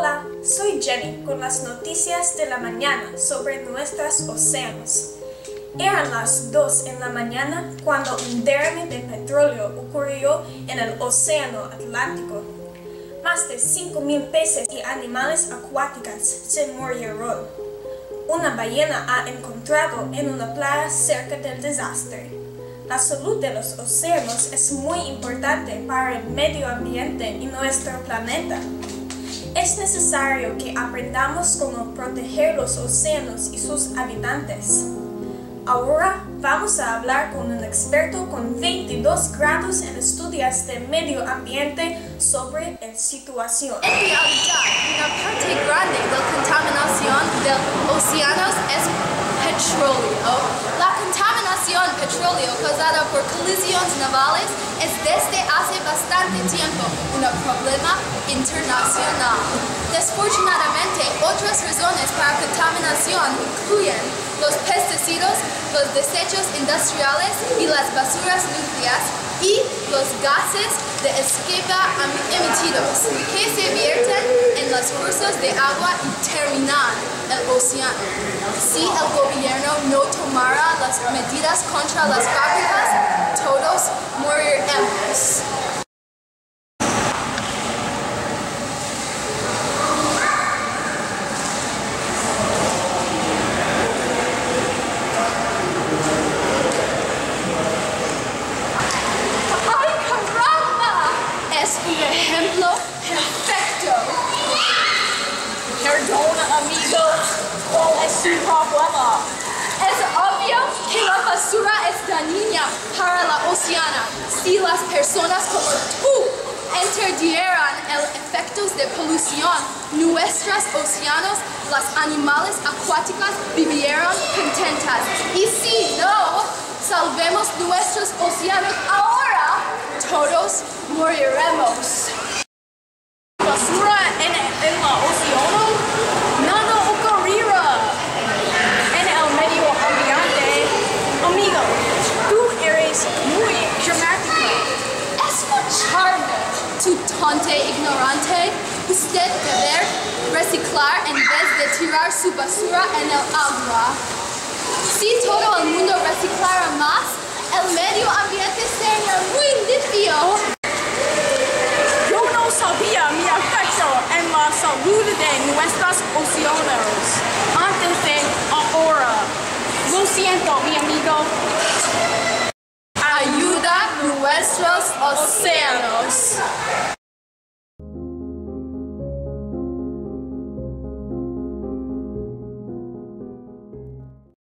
Hola, soy Jenny con las noticias de la mañana sobre nuestros océanos. Eran las 2 en la mañana cuando un derrame de petróleo ocurrió en el Océano Atlántico. Más de 5.000 peces y animales acuáticos se murieron. Una ballena ha encontrado en una playa cerca del desastre. La salud de los océanos es muy importante para el medio ambiente y nuestro planeta. Es necesario que aprendamos cómo proteger los océanos y sus habitantes. Ahora vamos a hablar con un experto con 22 grados en estudios de medio ambiente sobre la situación. En realidad, una parte grande de la contaminación de los océanos es petróleo. La contaminación petróleo causada por colisiones navales es desde hace bastante tiempo un problema internacional. Desfortunadamente, otras razones para contaminación incluyen los pesticidas, los desechos industriales y las basuras nucleares y los gases de escape emitidos que se vierten en los cursos de agua y terminan el océano. Si el gobierno no las medidas contra las fábricas, todos moriremos. Perdona, amigo. ¿Cuál es su problema? Si las personas como tú entendieran el efectos de polución. Nuestros océanos, los animales acuáticos vivieron contentas. Y si no salvemos nuestros océanos ahora, todos moriremos. Tu tonte ignorante. Usted debe reciclar en vez de tirar su basura en el agua. Si todo el mundo reciclara más, el medio ambiente sería muy limpio. Yo no sabía mi efecto en la salud de nuestros océanos antes de ahora. Lo siento, mi amigo. Ayuda nuestros océanos.